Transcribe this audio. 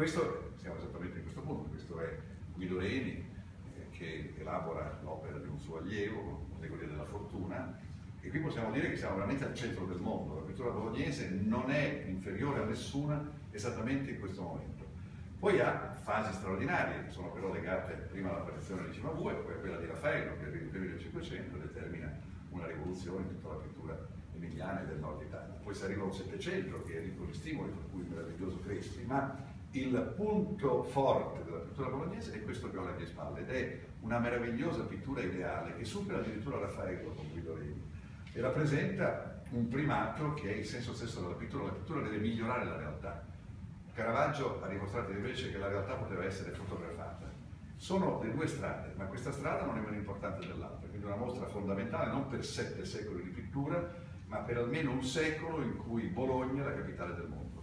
questo, siamo esattamente in questo punto, questo è Guido Reni eh, che elabora l'opera di un suo allievo, Allegoria della Fortuna, e qui possiamo dire che siamo veramente al centro del mondo, la pittura bolognese non è inferiore a nessuna esattamente in questo momento. Poi ha fasi straordinarie, che sono però legate prima all'apparizione di Cimabue poi a quella di Raffaello, che arriva nel 1500 e determina una rivoluzione in tutta la pittura emiliana e del nord Italia. Poi si arriva a un Settecento che è ricco di stimoli, per cui il meraviglioso Crespi, ma il punto forte della pittura bolognese è questo che ho alle mie spalle ed è una meravigliosa pittura ideale che supera addirittura Raffaello con Guido Reni e rappresenta un primato che è il senso stesso della pittura, la pittura deve migliorare la realtà. Caravaggio ha dimostrato invece che la realtà poteva essere fotografata. Sono le due strade, ma questa strada non è meno importante dell'altra, quindi una mostra fondamentale non per sette secoli di pittura, ma per almeno un secolo in cui Bologna è la capitale del mondo.